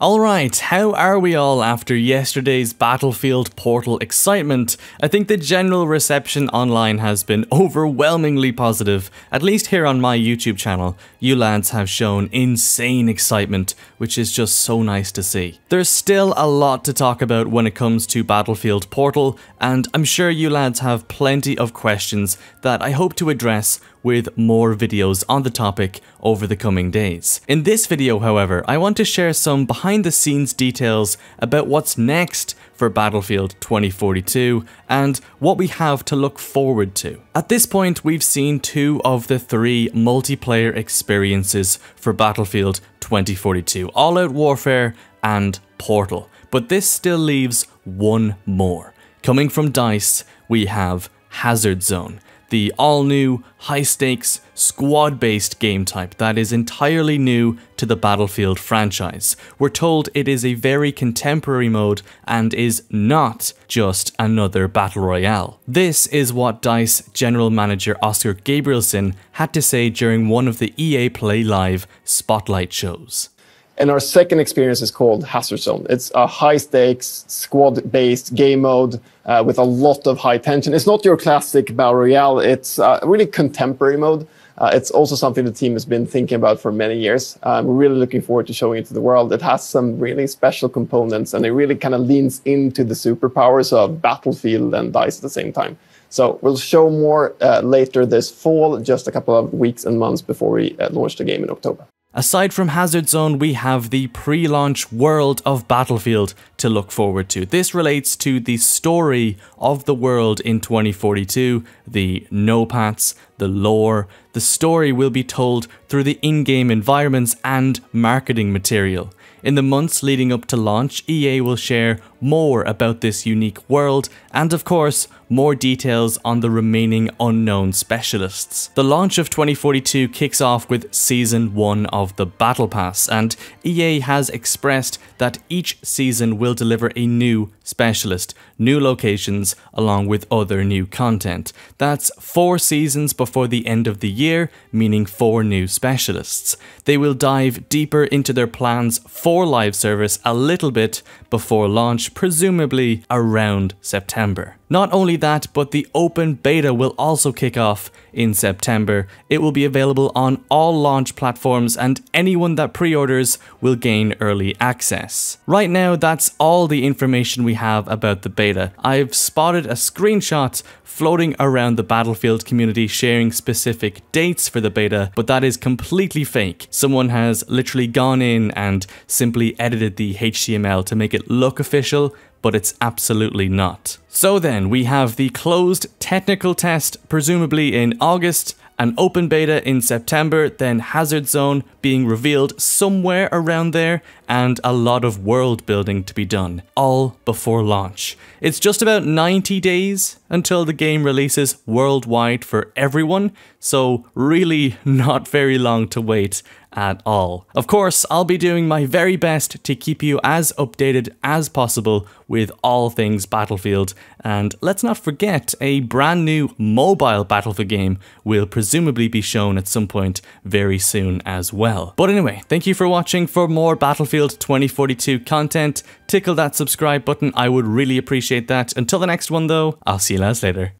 Alright, how are we all after yesterday's Battlefield Portal excitement? I think the general reception online has been overwhelmingly positive, at least here on my YouTube channel. You lads have shown insane excitement, which is just so nice to see. There's still a lot to talk about when it comes to Battlefield Portal, and I'm sure you lads have plenty of questions that I hope to address with more videos on the topic over the coming days. In this video, however, I want to share some behind the scenes details about what's next for Battlefield 2042 and what we have to look forward to. At this point, we've seen two of the three multiplayer experiences for Battlefield 2042, All Out Warfare and Portal, but this still leaves one more. Coming from DICE, we have Hazard Zone the all new, high stakes, squad based game type that is entirely new to the Battlefield franchise. We're told it is a very contemporary mode and is not just another Battle Royale. This is what DICE General Manager Oskar Gabrielson had to say during one of the EA Play Live spotlight shows. And our second experience is called Hazard Zone. It's a high stakes, squad based game mode uh, with a lot of high tension. It's not your classic Battle Royale, it's a really contemporary mode. Uh, it's also something the team has been thinking about for many years. Um, we're really looking forward to showing it to the world. It has some really special components and it really kind of leans into the superpowers of Battlefield and DICE at the same time. So we'll show more uh, later this fall, just a couple of weeks and months before we uh, launch the game in October. Aside from Hazard Zone, we have the pre-launch world of Battlefield to look forward to. This relates to the story of the world in 2042, the NOPATs, the lore. The story will be told through the in-game environments and marketing material. In the months leading up to launch, EA will share more about this unique world and of course, more details on the remaining unknown specialists. The launch of 2042 kicks off with Season 1 of the Battle Pass and EA has expressed that each season will deliver a new specialist, new locations, along with other new content. That's four seasons before the end of the year, meaning four new specialists. They will dive deeper into their plans for live service a little bit before launch, presumably around September. Not only that, but the open beta will also kick off in September. It will be available on all launch platforms and anyone that pre-orders will gain early access. Right now, that's all the information we have about the beta. I've spotted a screenshot floating around the Battlefield community sharing specific dates for the beta, but that is completely fake. Someone has literally gone in and simply edited the HTML to make it look official, but it's absolutely not. So then, we have the closed technical test, presumably in August, an open beta in September, then Hazard Zone being revealed somewhere around there, and a lot of world building to be done, all before launch. It's just about 90 days until the game releases worldwide for everyone, so really not very long to wait at all. Of course, I'll be doing my very best to keep you as updated as possible with all things Battlefield, and let's not forget a brand new mobile Battlefield game will presumably be shown at some point very soon as well. But anyway, thank you for watching. For more Battlefield 2042 content, tickle that subscribe button, I would really appreciate that. Until the next one though, I'll see you guys later.